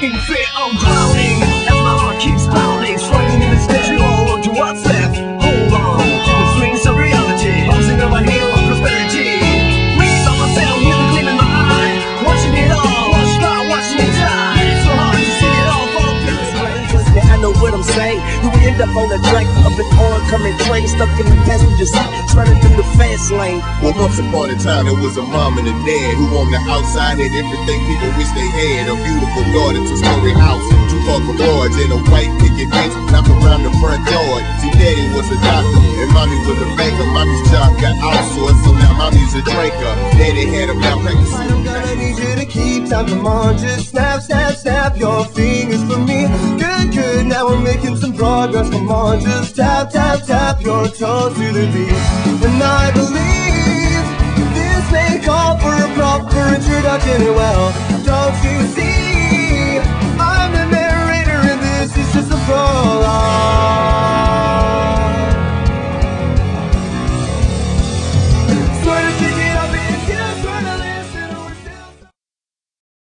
fucking fear, I'm drowning. As my heart keeps pounding Struggling in this visual on to what's left? Hold on. To the swings of reality. Bouncing on my heel of prosperity. Me by myself, music cleaning my eye. Watching it all, watch by, watching it die. So hard to see it all fall through. This way Yeah, I know what I'm saying. You end up on the track of an oncoming train, stuck in the passenger the Well, once upon a time, there was a mom and a dad who on the outside had everything people wish they had. A beautiful daughter, two-story house, two parking garage, and a white picket fence wrapped around the front yard. See, daddy was a doctor, and mommy was a banker. Mommy's job got outsourced, so now mommy's a drinker. Daddy had a malpractice. I'm gonna need you to keep time. Come on, just snap, snap, snap your fingers for me. Good, good. Now we're making some progress. Come on, just tap, tap, tap your toes to the beat. And I believe call for a. Well?